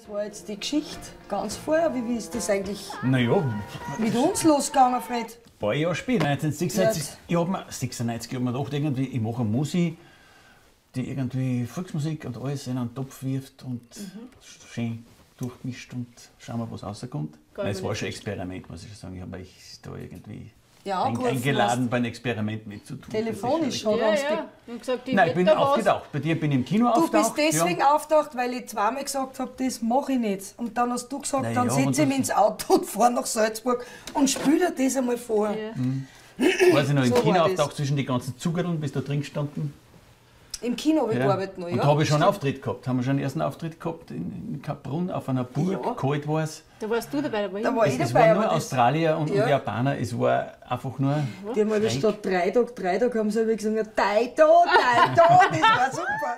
Das war jetzt die Geschichte ganz vorher. Wie, wie ist das eigentlich Naja, mit uns losgegangen, Fred? ein paar Jahre später, 1996, ich hab mir, 96, ich hab mir gedacht, irgendwie, ich mache eine Musik, die irgendwie Volksmusik und alles in einen Topf wirft und schön durchmischt und schauen wir, was rauskommt. Nein, es war schon ein Experiment, muss ich sagen. Ich habe da irgendwie Ja, ein, eingeladen, bei einem Experiment mitzutun. Telefonisch ist schon schon. Ja, ja. Gesagt, ich Nein, ich bin was. aufgetaucht. Bei dir bin ich im Kino Du aufgetaucht. bist deswegen ja. auftaucht, weil ich zweimal gesagt habe, das mache ich nicht. Und dann hast du gesagt, Na dann ja, setze ich mich ins Auto und fahre nach Salzburg und spiele dir das einmal vor. Ja. Weiß ich noch, im So Kino das. auftaucht zwischen die ganzen Zuckerln, bist du drin gestanden. Im Kino habe ich Ja. gearbeitet noch, Und ja. da habe ich schon einen Auftritt gehabt. Haben wir schon einen ersten Auftritt gehabt in, in Kaprun auf einer Burg, Ja. kalt war es. Da warst du dabei, da war ich. Da war Es, ich es dabei, waren nur Australier und, Ja. und Japaner. Es war einfach nur. die haben alle Schräg. statt drei Tage, drei Tage haben sie gesagt, Taito, Taito, das war super.